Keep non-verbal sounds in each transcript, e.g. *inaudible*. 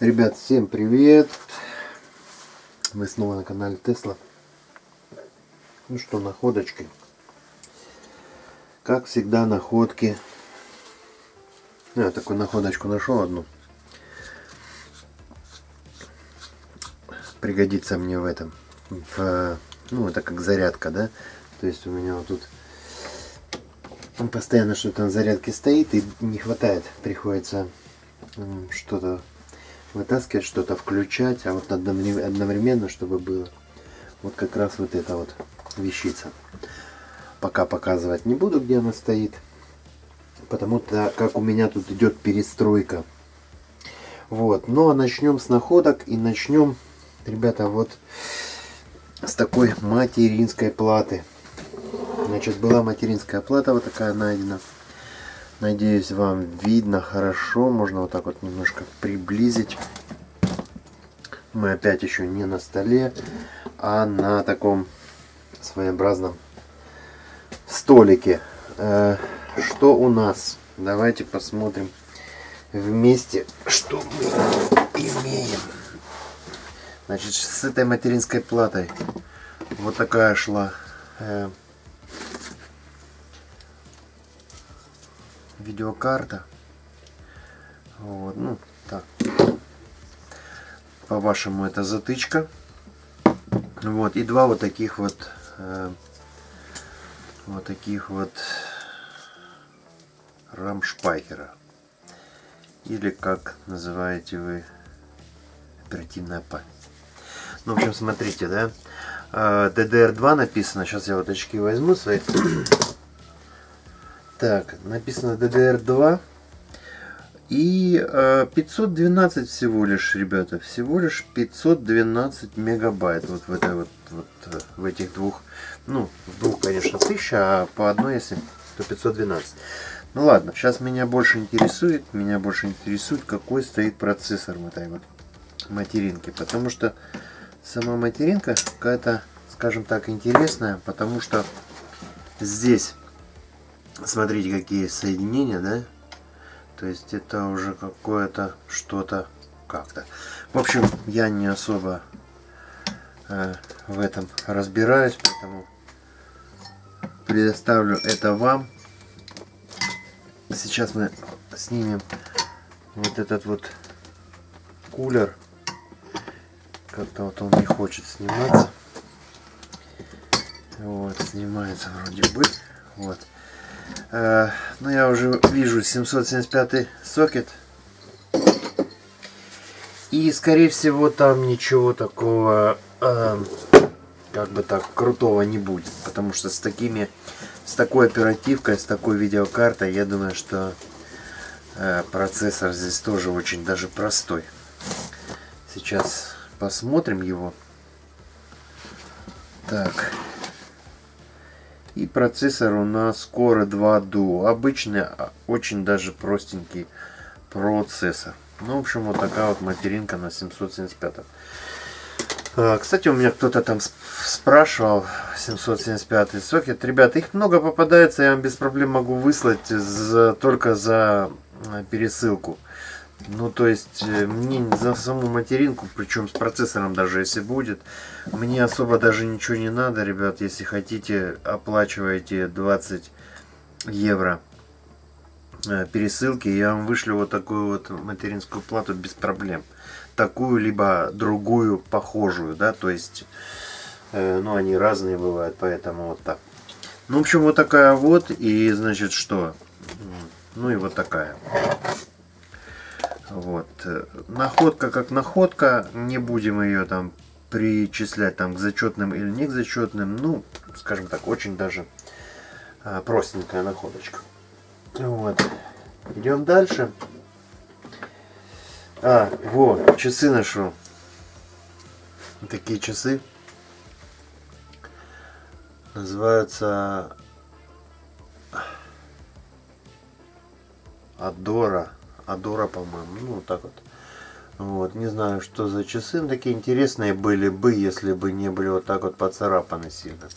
Ребят, всем привет! Мы снова на канале Тесла. Ну что, находочки. Как всегда, находки. Я такую находочку нашел одну. Пригодится мне в этом. В, ну, это как зарядка, да? То есть у меня вот тут постоянно что-то на зарядке стоит и не хватает. Приходится что-то вытаскивать, что-то включать, а вот одновременно, чтобы было вот как раз вот эта вот вещица. Пока показывать не буду, где она стоит, потому что как у меня тут идет перестройка. Вот, но начнем с находок и начнем, ребята, вот с такой материнской платы. Значит, была материнская плата вот такая найдена. Надеюсь, вам видно хорошо. Можно вот так вот немножко приблизить. Мы опять еще не на столе, а на таком своеобразном столике. Э, что у нас? Давайте посмотрим вместе, что мы имеем. Значит, с этой материнской платой вот такая шла видеокарта. Вот, ну, так. По-вашему это затычка. Вот, и два вот таких вот, э, вот таких вот рамшпайхера. Или как называете вы оперативная память. Ну, в общем, смотрите, да. DDR2 э, написано. Сейчас я вот очки возьму свои. Так, написано DDR2. И э, 512 всего лишь, ребята, всего лишь 512 мегабайт вот в этой вот, вот в этих двух, ну, в двух, конечно, 1000, а по одной, если, то 512. Ну ладно, сейчас меня больше интересует, меня больше интересует, какой стоит процессор в этой вот материнке, потому что сама материнка какая-то, скажем так, интересная, потому что здесь Смотрите, какие соединения, да? То есть это уже какое-то что-то как-то. В общем, я не особо э, в этом разбираюсь, поэтому предоставлю это вам. Сейчас мы снимем вот этот вот кулер. Как-то вот он не хочет сниматься. Вот, снимается вроде бы. Вот. Э, ну, я уже вижу 775 сокет. И, скорее всего, там ничего такого, э, как бы так, крутого не будет. Потому что с такими, с такой оперативкой, с такой видеокартой, я думаю, что э, процессор здесь тоже очень даже простой. Сейчас посмотрим его. Так. И процессор у нас Core 2 Duo. Обычный, а, очень даже простенький процессор. Ну, в общем, вот такая вот материнка на 775. А, кстати, у меня кто-то там спрашивал 775 сокет. Ребята, их много попадается, я вам без проблем могу выслать за, только за а, пересылку. Ну, то есть, э, мне за саму материнку, причем с процессором даже если будет, мне особо даже ничего не надо, ребят. Если хотите, оплачивайте 20 евро э, пересылки, я вам вышлю вот такую вот материнскую плату без проблем. Такую, либо другую, похожую, да, то есть, э, ну, они разные бывают, поэтому вот так. Ну, в общем, вот такая вот, и, значит, что? Ну, и вот такая. Вот. Находка как находка, не будем ее там причислять там к зачетным или не к зачетным. Ну, скажем так, очень даже а, простенькая находочка. Вот. Идем дальше. А, вот, часы нашел. Такие часы. Называются Адора. Адора, по-моему. Ну, вот так вот. Вот, не знаю, что за часы. Такие интересные были бы, если бы не были вот так вот поцарапаны сильно.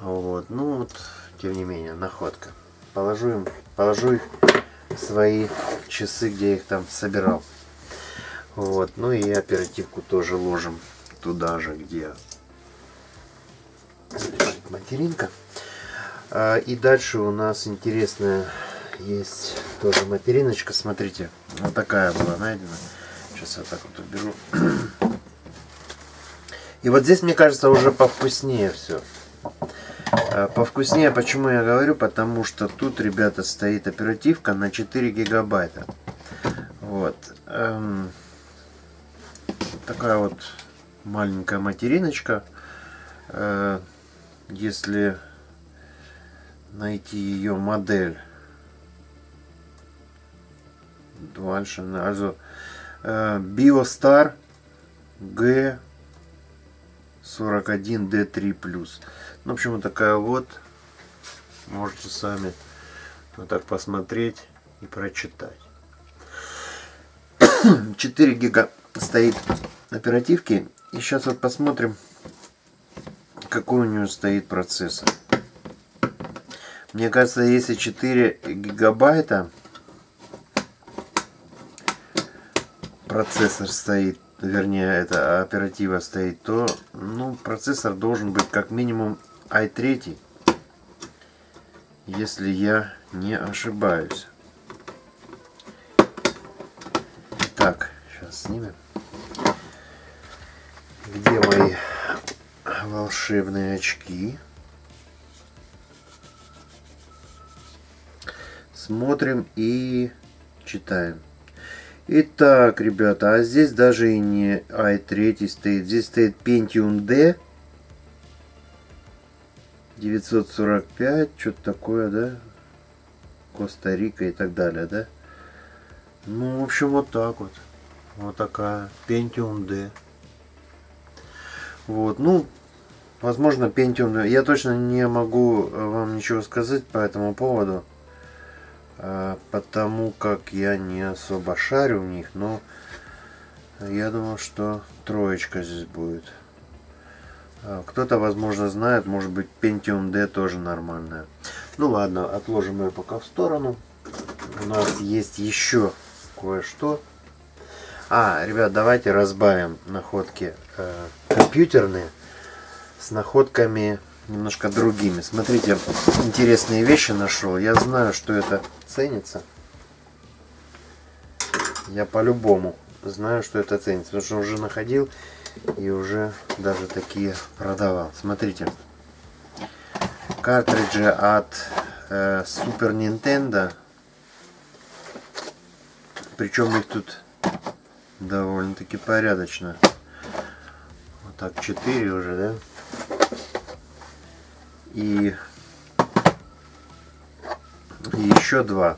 Вот, ну вот, тем не менее, находка. Положу, им, положу их в свои часы, где я их там собирал. Вот, ну и оперативку тоже ложим туда же, где материнка. А, и дальше у нас интересная есть тоже материночка. Смотрите, вот такая была найдена. Сейчас я так вот уберу. *clears throat* И вот здесь, мне кажется, уже повкуснее все. А, повкуснее, почему я говорю? Потому что тут, ребята, стоит оперативка на 4 гигабайта. Вот. Эм, такая вот маленькая материночка. Э, если найти ее модель дальше also э, Biostar G41D3+. Ну, в общем, вот такая вот. Можете сами вот так посмотреть и прочитать. *coughs* 4 гига стоит оперативки. И сейчас вот посмотрим, какой у нее стоит процессор. Мне кажется, если 4 гигабайта процессор стоит, вернее, это оператива стоит, то ну, процессор должен быть как минимум i3, если я не ошибаюсь. Так, сейчас снимем. Где мои волшебные очки? Смотрим и читаем. Итак, ребята, а здесь даже и не i3 стоит. Здесь стоит Pentium D 945, что-то такое, да? Коста-Рика и так далее, да? Ну, в общем, вот так вот. Вот такая Pentium D. Вот, ну, возможно, Pentium Я точно не могу вам ничего сказать по этому поводу. А, потому как я не особо шарю в них, но я думал, что троечка здесь будет. А, кто-то, возможно, знает, может быть, Pentium D тоже нормальная. Ну ладно, отложим ее пока в сторону. У нас есть еще кое-что. А, ребят, давайте разбавим находки э, компьютерные с находками немножко другими. Смотрите, интересные вещи нашел. Я знаю, что это ценится. Я по-любому знаю, что это ценится. Потому что уже находил и уже даже такие продавал. Смотрите. Картриджи от э, Super Nintendo. Причем их тут довольно-таки порядочно. Вот так 4 уже, да? И, еще два.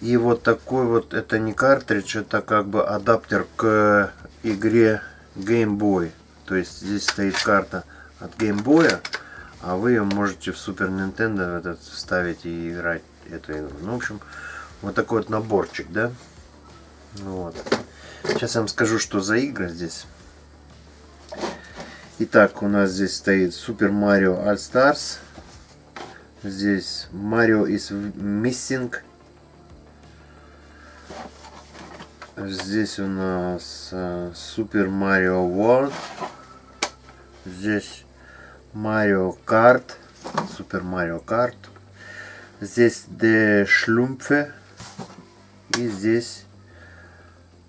И вот такой вот, это не картридж, это как бы адаптер к игре Game Boy. То есть здесь стоит карта от Game Boy, а вы ее можете в Super Nintendo этот вставить и играть эту игру. Ну, в общем, вот такой вот наборчик, да? Вот. Сейчас я вам скажу, что за игры здесь. Итак, у нас здесь стоит Super Mario All Stars. Здесь Mario is Missing. Здесь у нас uh, Super Mario World. Здесь Mario Kart. Super Mario Kart. Здесь The Schlumpfe. И здесь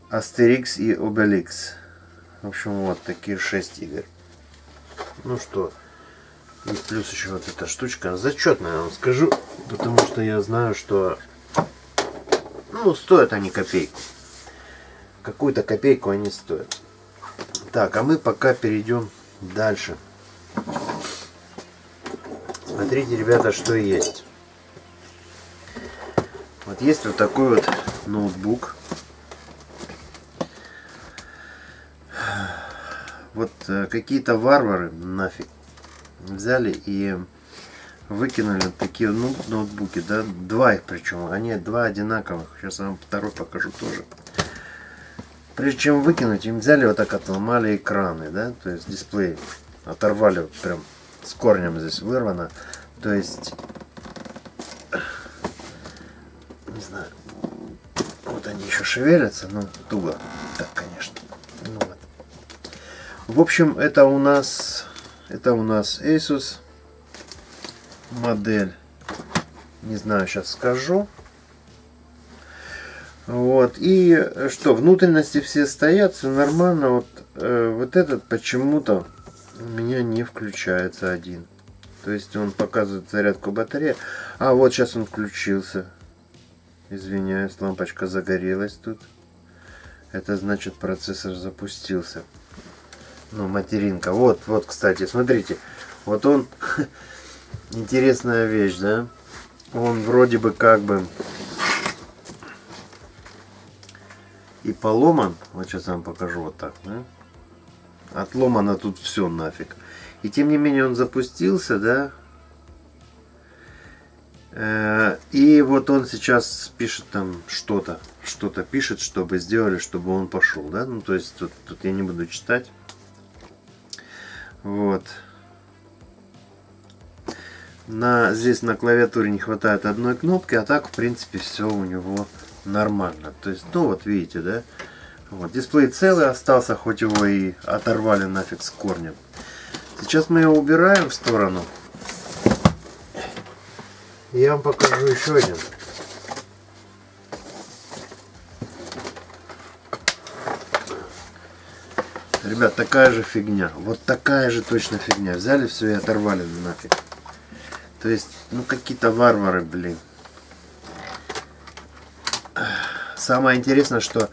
Asterix и Obelix. В общем, вот такие шесть игр. Ну что, и плюс еще вот эта штучка. Зачетная, я вам скажу, потому что я знаю, что ну, стоят они копейку. Какую-то копейку они стоят. Так, а мы пока перейдем дальше. Смотрите, ребята, что есть. Вот есть вот такой вот ноутбук. Вот э, какие-то варвары нафиг взяли и выкинули такие ну, ноутбуки, да, два их причем, они два одинаковых, сейчас я вам второй покажу тоже. Прежде чем выкинуть, им взяли вот так отломали экраны, да, то есть дисплей, оторвали вот прям с корнем здесь вырвано, то есть, не знаю, вот они еще шевелятся, ну, туго. Так, конечно. В общем, это у нас, это у нас Asus модель. Не знаю, сейчас скажу. Вот. И что, внутренности все стоят, все нормально. Вот, э, вот этот почему-то у меня не включается один. То есть он показывает зарядку батареи. А вот сейчас он включился. Извиняюсь, лампочка загорелась тут. Это значит процессор запустился. Ну, материнка. Вот, вот, кстати, смотрите. Вот он, *laughs* интересная вещь, да? Он вроде бы как бы и поломан. Вот сейчас я вам покажу вот так, да? Отломано тут все нафиг. И тем не менее он запустился, да? Э, и вот он сейчас пишет там что-то, что-то пишет, чтобы сделали, чтобы он пошел, да? Ну, то есть тут, тут я не буду читать. Вот. На, здесь на клавиатуре не хватает одной кнопки, а так, в принципе, все у него нормально. То есть, ну вот, видите, да? Вот, дисплей целый остался, хоть его и оторвали нафиг с корнем. Сейчас мы его убираем в сторону. Я вам покажу еще один. Ребят, такая же фигня. Вот такая же точно фигня. Взяли все и оторвали нафиг. То есть, ну какие-то варвары, блин. Самое интересное, что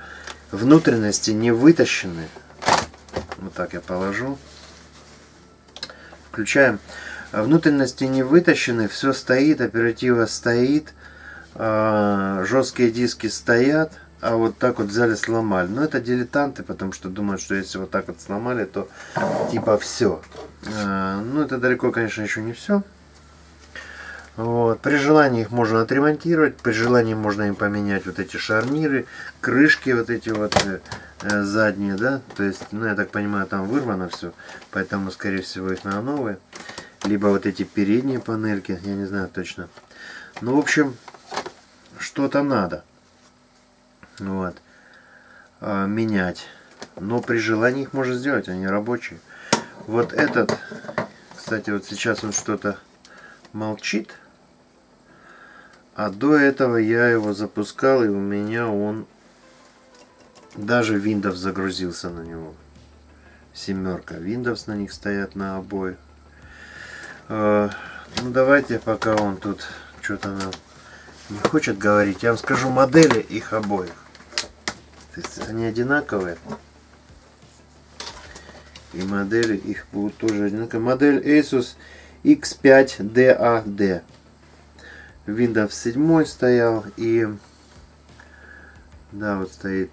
внутренности не вытащены. Вот так я положу. Включаем. Внутренности не вытащены, все стоит, оператива стоит, а, жесткие диски стоят, а вот так вот взяли сломали. Но это дилетанты, потому что думают, что если вот так вот сломали, то типа все. А, ну это далеко, конечно, еще не все. Вот. При желании их можно отремонтировать, при желании можно им поменять вот эти шарниры, крышки вот эти вот э, э, задние, да, то есть, ну я так понимаю, там вырвано все, поэтому скорее всего их на новые, либо вот эти передние панельки, я не знаю точно. Ну, в общем, что-то надо, вот, э, менять, но при желании их можно сделать, они рабочие. Вот этот, кстати, вот сейчас он что-то молчит, а до этого я его запускал, и у меня он даже Windows загрузился на него. Семерка. Windows на них стоят на обоих. Э, ну давайте, пока он тут что-то нам не хочет говорить, я вам скажу модели их обоих. То есть они одинаковые. И модели их будут тоже одинаковые. Модель Asus X5DAD. Windows 7 стоял и да вот стоит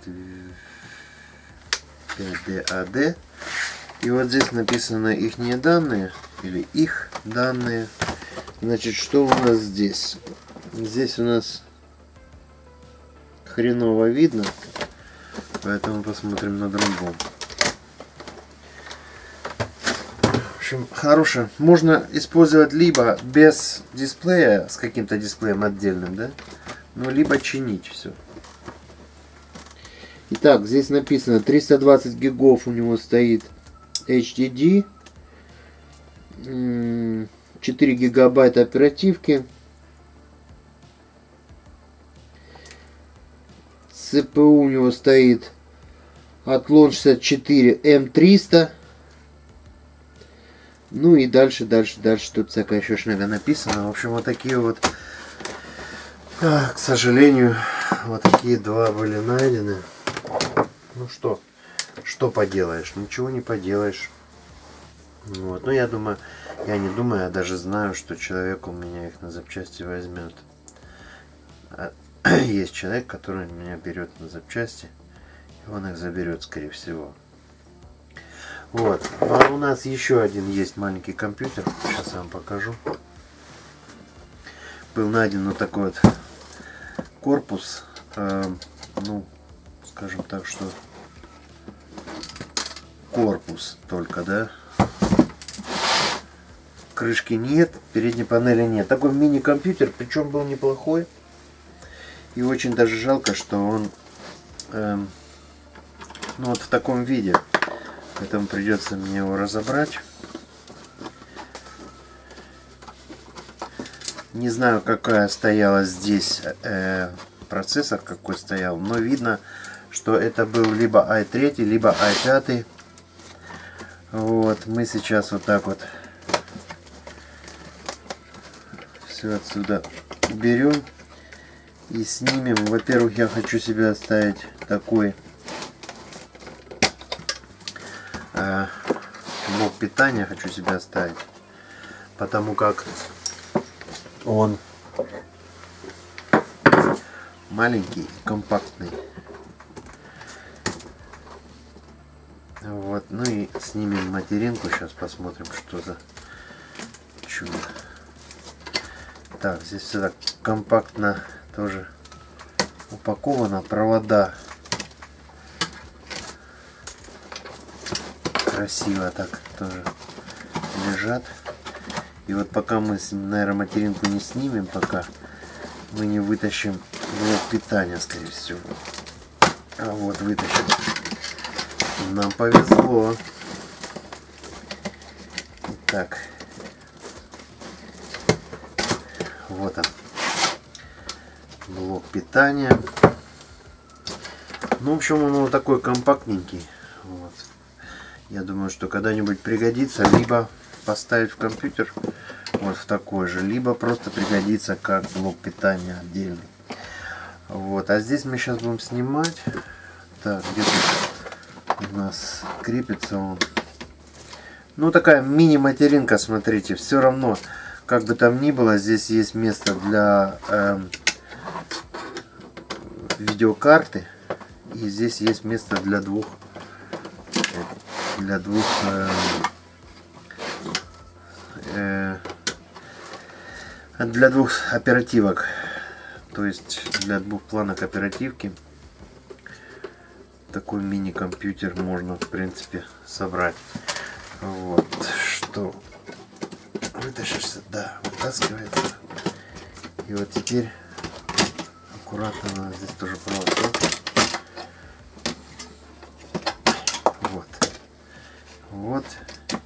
5DAD и вот здесь написано их данные или их данные значит что у нас здесь здесь у нас хреново видно поэтому посмотрим на другом общем, хорошая. Можно использовать либо без дисплея, с каким-то дисплеем отдельным, да, ну, либо чинить все. Итак, здесь написано 320 гигов у него стоит HDD, 4 гигабайта оперативки, CPU у него стоит Athlon 64 M300 ну и дальше, дальше, дальше тут всякая еще шнега написано. В общем, вот такие вот, а, к сожалению, вот такие два были найдены. Ну что, что поделаешь? Ничего не поделаешь. Вот. Ну я думаю, я не думаю, я даже знаю, что человек у меня их на запчасти возьмет. *clears throat* Есть человек, который меня берет на запчасти, и он их заберет, скорее всего. Вот. А у нас еще один есть маленький компьютер. Сейчас я вам покажу. Был найден вот такой вот корпус. Э, ну, скажем так, что корпус только, да? Крышки нет, передней панели нет. Такой мини-компьютер, причем был неплохой. И очень даже жалко, что он эм, ну вот в таком виде. Поэтому придется мне его разобрать. Не знаю, какая стояла здесь э, процессор, какой стоял, но видно, что это был либо i3, либо i5. Вот, мы сейчас вот так вот все отсюда берем и снимем. Во-первых, я хочу себе оставить такой э, блок питания, хочу себе оставить, потому как он маленький, компактный. Вот, ну и снимем материнку, сейчас посмотрим, что за чудо. Так, здесь все так компактно тоже упаковано, провода красиво так тоже лежат. И вот пока мы, наверное, материнку не снимем, пока мы не вытащим блок питания, скорее всего. А вот вытащим. Нам повезло. Так. Вот он. Блок питания. Ну, в общем, он вот такой компактненький. Вот. Я думаю, что когда-нибудь пригодится, либо поставить в компьютер вот в такой же, либо просто пригодится как блок питания отдельный. Вот, а здесь мы сейчас будем снимать. Так, где-то у нас крепится он. Ну, такая мини-материнка, смотрите, все равно, как бы там ни было, здесь есть место для э, видеокарты. И здесь есть место для двух для двух э, э, для двух оперативок. То есть для двух планок оперативки. Такой мини-компьютер можно в принципе собрать. Вот. Что вытащишься? Да вытаскивается. И вот теперь аккуратно надо здесь тоже провод вот вот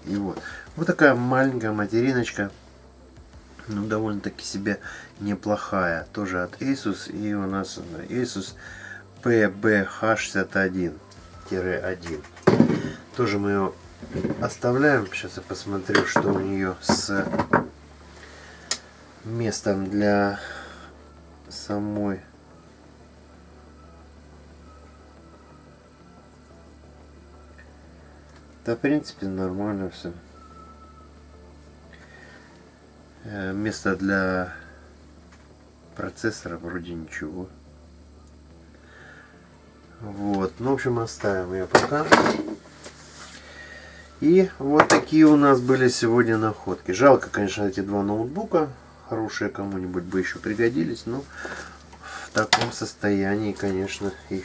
и вот вот такая маленькая материночка. Ну, довольно-таки себе неплохая. Тоже от Asus. И у нас Asus PBH61-1. Тоже мы ее оставляем. Сейчас я посмотрю, что у нее с местом для самой Да, в принципе, нормально все. Э, место для процессора вроде ничего. Вот, ну, в общем, оставим ее пока. И вот такие у нас были сегодня находки. Жалко, конечно, эти два ноутбука. Хорошие кому-нибудь бы еще пригодились, но в таком состоянии, конечно, их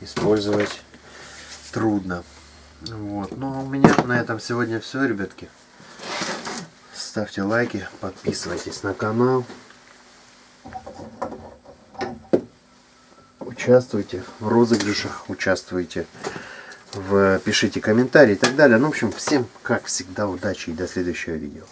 использовать трудно. Вот, ну а у меня на этом сегодня все, ребятки ставьте лайки, подписывайтесь на канал. Участвуйте в розыгрышах, участвуйте, в, пишите комментарии и так далее. Ну, в общем, всем, как всегда, удачи и до следующего видео.